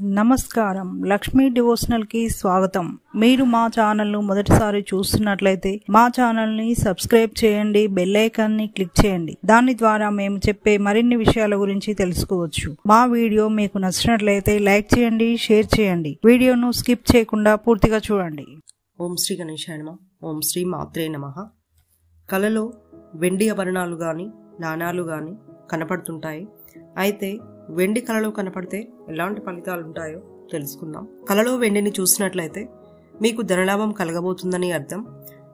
నమస్కారం. లక్ష్మీ డివోషనల్కి స్వాగతం. మీరు మా ఛానల్ను మొదటిసారి చూస్తున్నట్లయితే మా ఛానల్ని సబ్స్క్రైబ్ చేయండి బెల్ని క్లిక్ చేయండి. దాని ద్వారా మేము చెప్పే మరిన్ని విషయాల గురించి తెలుసుకోవచ్చు. మా వీడియో మీకు నచ్చినట్లయితే లైక్ చేయండి షేర్ చేయండి. వీడియోను స్కిప్ చేయకుండా పూర్తిగా చూడండి. ఓం శ్రీ గణేశాయ నమ ఓం శ్రీ మాత్రే నమ. కలలో వెండి ఆభరణాలు కానీ నాణాలు కానీ కనపడుతుంటాయి. అయితే వెండి కళలో కనపడితే ఎలాంటి ఫలితాలు ఉంటాయో తెలుసుకుందాం. కళలో వెండిని చూసినట్లయితే మీకు ధనలాభం కలగబోతుందని అర్థం.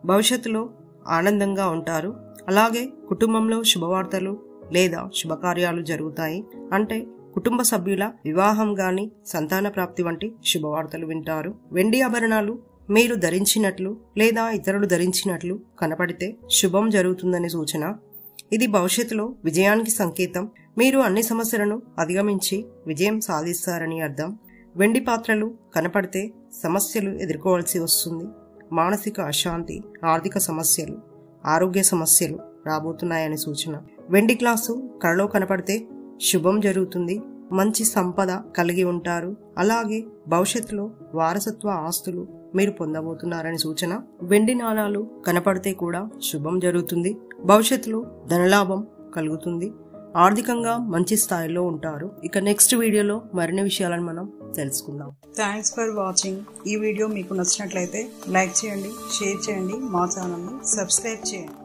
భవిష్యత్తులో ఆనందంగా ఉంటారు. అలాగే కుటుంబంలో శుభవార్తలు లేదా శుభకార్యాలు జరుగుతాయి. అంటే కుటుంబ సభ్యుల వివాహం గాని సంతాన ప్రాప్తి వంటి శుభవార్తలు వింటారు. వెండి ఆభరణాలు మీరు ధరించినట్లు లేదా ఇతరులు ధరించినట్లు కనపడితే శుభం జరుగుతుందని సూచన ఇది భవిష్యత్తులో విజయానికి సంకేతం. మీరు అన్ని సమస్యలను అధిగమించి విజయం సాధిస్తారని అర్థం. వెండి పాత్రలు కనపడితే సమస్యలు ఎదుర్కోవాల్సి వస్తుంది. మానసిక అశాంతి ఆర్థిక సమస్యలు ఆరోగ్య సమస్యలు రాబోతున్నాయని సూచన. వెండి గ్లాసు కళలో కనపడితే శుభం జరుగుతుంది. మంచి సంపద కలిగి ఉంటారు. అలాగే భవిష్యత్తులో వారసత్వ ఆస్తులు మీరు పొందబోతున్నారని సూచన. వెండి నాణాలు కనపడితే కూడా శుభం జరుగుతుంది. భవిష్యత్తులో ధనలాభం కలుగుతుంది. ఆర్థికంగా మంచి స్థాయిలో ఉంటారు. ఇక నెక్స్ట్ వీడియోలో మరిన్ని విషయాలను మనం తెలుసుకుందాం. థ్యాంక్స్ ఫర్ వాచింగ్ ఈ వీడియో మీకు నచ్చినట్లయితే లైక్ చేయండి షేర్ చేయండి మా ఛానల్ని సబ్స్క్రైబ్ చేయండి.